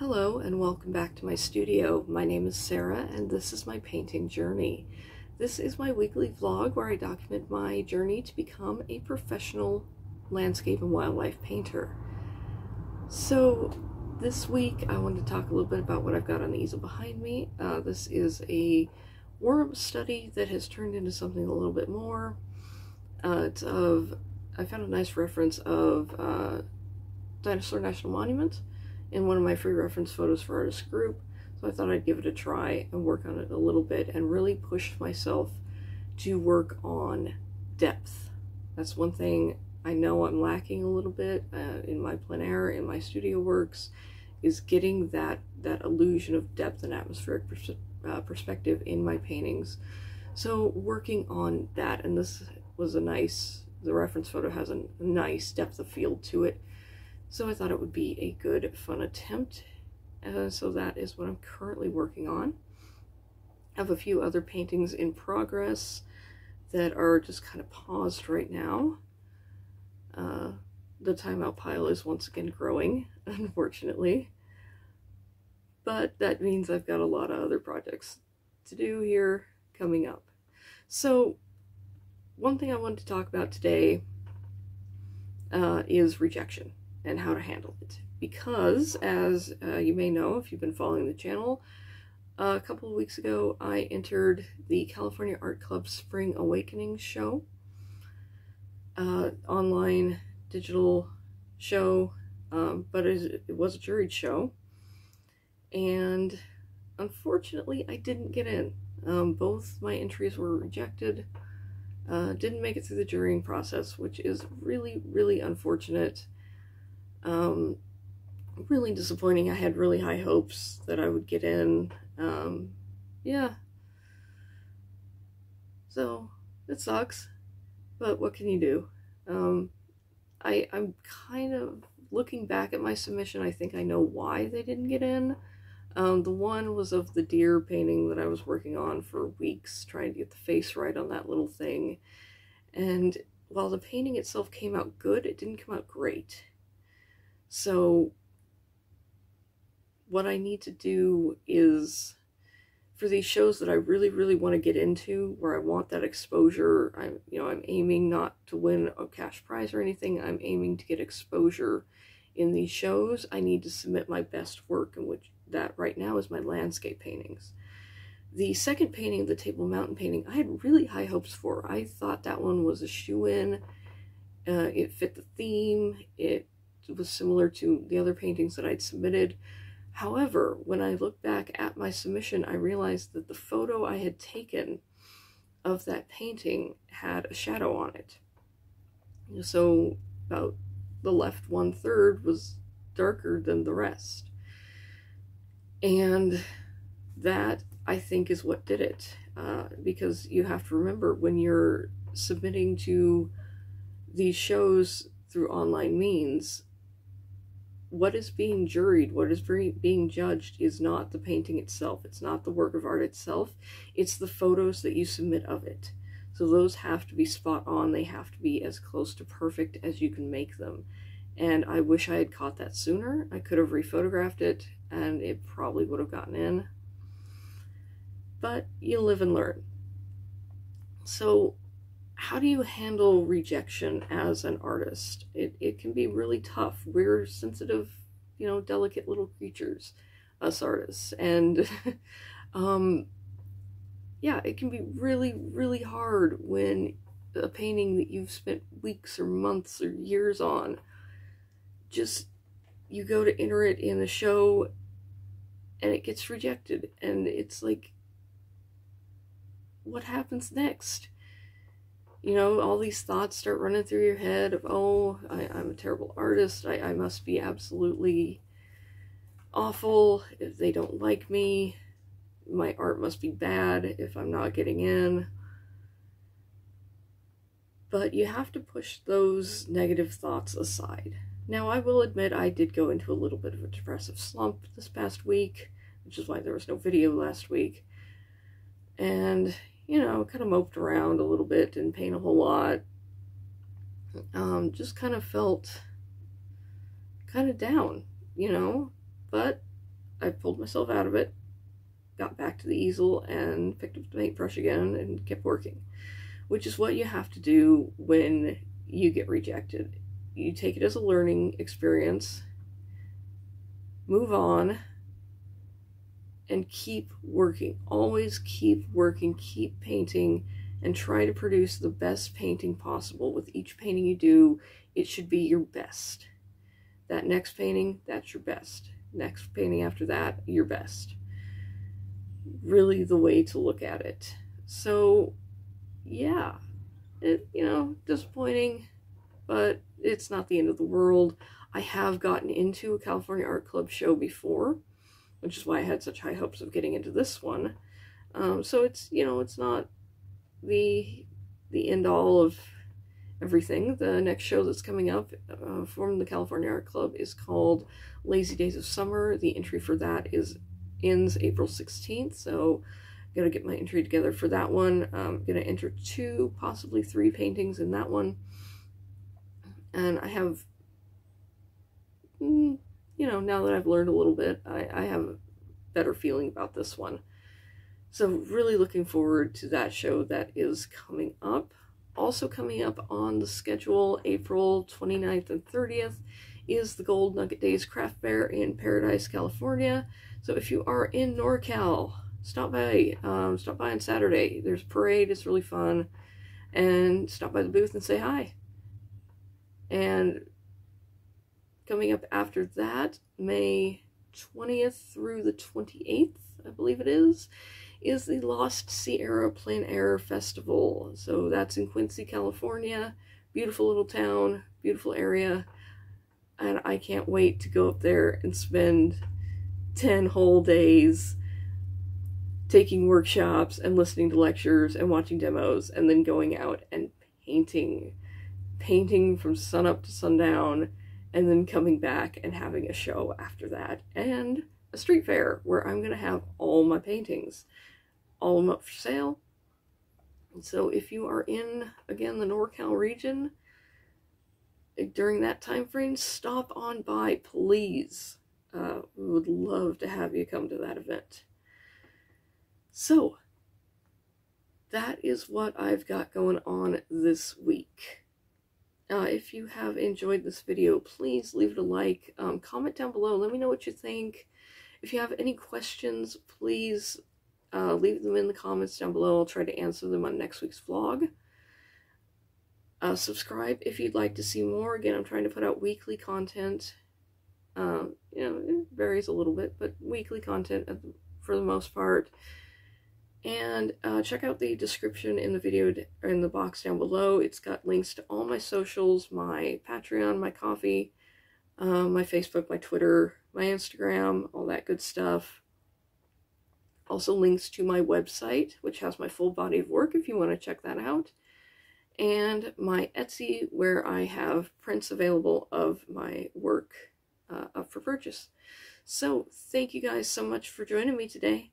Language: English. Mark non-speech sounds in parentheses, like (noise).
Hello and welcome back to my studio. My name is Sarah and this is my painting journey. This is my weekly vlog where I document my journey to become a professional landscape and wildlife painter. So this week I wanted to talk a little bit about what I've got on the easel behind me. Uh, this is a worm study that has turned into something a little bit more. Uh, it's of, I found a nice reference of uh, Dinosaur National Monument in one of my free reference photos for artist group. So I thought I'd give it a try and work on it a little bit and really push myself to work on depth. That's one thing I know I'm lacking a little bit uh, in my plein air, in my studio works, is getting that, that illusion of depth and atmospheric pers uh, perspective in my paintings. So working on that, and this was a nice, the reference photo has a nice depth of field to it so I thought it would be a good, fun attempt. Uh, so that is what I'm currently working on. I have a few other paintings in progress that are just kind of paused right now. Uh, the timeout pile is once again growing, (laughs) unfortunately. But that means I've got a lot of other projects to do here coming up. So one thing I wanted to talk about today uh, is rejection and how to handle it. Because, as uh, you may know if you've been following the channel, a couple of weeks ago I entered the California Art Club Spring Awakening show, uh, online digital show, um, but it, was a juried show. And unfortunately, I didn't get in. Um, both my entries were rejected. Uh, didn't make it through the jurying process, which is really, really unfortunate. Um, really disappointing. I had really high hopes that I would get in. Um, yeah. So, it sucks. But what can you do? Um, I, I'm kind of looking back at my submission, I think I know why they didn't get in. Um, the one was of the deer painting that I was working on for weeks, trying to get the face right on that little thing. And while the painting itself came out good, it didn't come out great. So what I need to do is for these shows that I really, really want to get into, where I want that exposure, I'm, you know, I'm aiming not to win a cash prize or anything. I'm aiming to get exposure in these shows. I need to submit my best work, in which that right now is my landscape paintings. The second painting, the Table Mountain painting, I had really high hopes for. I thought that one was a shoo-in. Uh, it fit the theme. It was similar to the other paintings that I'd submitted. However, when I look back at my submission, I realized that the photo I had taken of that painting had a shadow on it. So about the left one third was darker than the rest. And that I think is what did it. Uh, because you have to remember when you're submitting to these shows through online means, what is being juried, what is being judged is not the painting itself. It's not the work of art itself. It's the photos that you submit of it. So those have to be spot on. They have to be as close to perfect as you can make them. And I wish I had caught that sooner. I could have rephotographed it and it probably would have gotten in. But you live and learn. So how do you handle rejection as an artist? It, it can be really tough. We're sensitive, you know, delicate little creatures, us artists. And, (laughs) um, yeah, it can be really, really hard when a painting that you've spent weeks or months or years on, just, you go to enter it in a show and it gets rejected. And it's like, what happens next? You know, all these thoughts start running through your head of, oh, I, am a terrible artist. I, I must be absolutely awful if they don't like me. My art must be bad if I'm not getting in. But you have to push those negative thoughts aside. Now, I will admit I did go into a little bit of a depressive slump this past week, which is why there was no video last week. And, you know, kind of moped around a little bit, didn't paint a whole lot. Um, just kind of felt kind of down, you know, but I pulled myself out of it, got back to the easel, and picked up the paintbrush again and kept working, which is what you have to do when you get rejected. You take it as a learning experience, move on, and keep working. Always keep working, keep painting, and try to produce the best painting possible. With each painting you do, it should be your best. That next painting, that's your best. Next painting after that, your best. Really the way to look at it. So, yeah, it, you know, disappointing, but it's not the end of the world. I have gotten into a California Art Club show before, which is why I had such high hopes of getting into this one. Um, so it's, you know, it's not the the end all of everything. The next show that's coming up uh, from the California Art Club is called Lazy Days of Summer. The entry for that is ends April 16th, so I'm gonna get my entry together for that one. I'm um, gonna enter two, possibly three paintings in that one. And I have, mm, you know, now that I've learned a little bit, I, I have a better feeling about this one. So really looking forward to that show that is coming up. Also coming up on the schedule, April 29th and 30th, is the Gold Nugget Days Craft Fair in Paradise, California. So if you are in NorCal, stop by. Um, stop by on Saturday. There's a parade. It's really fun. And stop by the booth and say hi. And coming up after that, May 20th through the 28th, I believe it is, is the Lost Sierra Plein Air Festival. So that's in Quincy, California. Beautiful little town, beautiful area. And I can't wait to go up there and spend 10 whole days taking workshops and listening to lectures and watching demos and then going out and painting. Painting from sunup to sundown and then coming back and having a show after that. And a street fair where I'm going to have all my paintings all of them up for sale. And so if you are in, again, the NorCal region eh, during that time frame, stop on by, please. Uh, we would love to have you come to that event. So, that is what I've got going on this week. Uh, if you have enjoyed this video, please leave it a like. Um, comment down below. Let me know what you think. If you have any questions, please uh, leave them in the comments down below. I'll try to answer them on next week's vlog. Uh, subscribe if you'd like to see more. Again, I'm trying to put out weekly content. Um, you know, it varies a little bit, but weekly content for the most part. And uh, check out the description in the video in the box down below. It's got links to all my socials, my Patreon, my Ko-fi, uh, my Facebook, my Twitter, my Instagram, all that good stuff. Also links to my website, which has my full body of work if you want to check that out. And my Etsy, where I have prints available of my work uh, up for purchase. So thank you guys so much for joining me today,